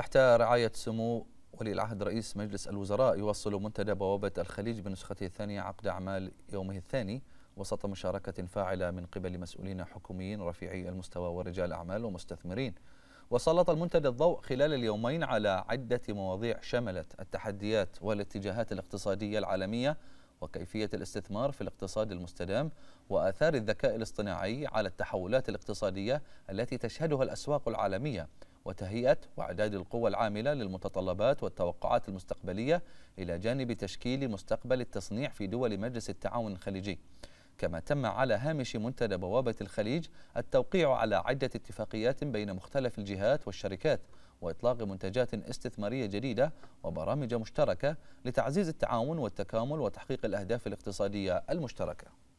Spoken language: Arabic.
تحت رعاية سمو ولي العهد رئيس مجلس الوزراء يوصل منتدى بوابة الخليج بنسخته الثانية عقد أعمال يومه الثاني وسط مشاركة فاعلة من قبل مسؤولين حكوميين رفيعي المستوى ورجال أعمال ومستثمرين. وسلط المنتدى الضوء خلال اليومين على عدة مواضيع شملت التحديات والاتجاهات الاقتصادية العالمية وكيفية الاستثمار في الاقتصاد المستدام وآثار الذكاء الاصطناعي على التحولات الاقتصادية التي تشهدها الأسواق العالمية. وتهيئة وإعداد القوى العاملة للمتطلبات والتوقعات المستقبلية إلى جانب تشكيل مستقبل التصنيع في دول مجلس التعاون الخليجي. كما تم على هامش منتدى بوابة الخليج التوقيع على عدة اتفاقيات بين مختلف الجهات والشركات وإطلاق منتجات استثمارية جديدة وبرامج مشتركة لتعزيز التعاون والتكامل وتحقيق الأهداف الاقتصادية المشتركة.